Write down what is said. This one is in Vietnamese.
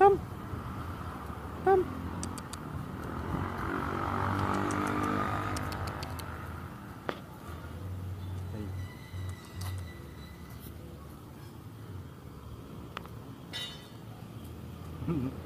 ตั้มตั้ม Ừ.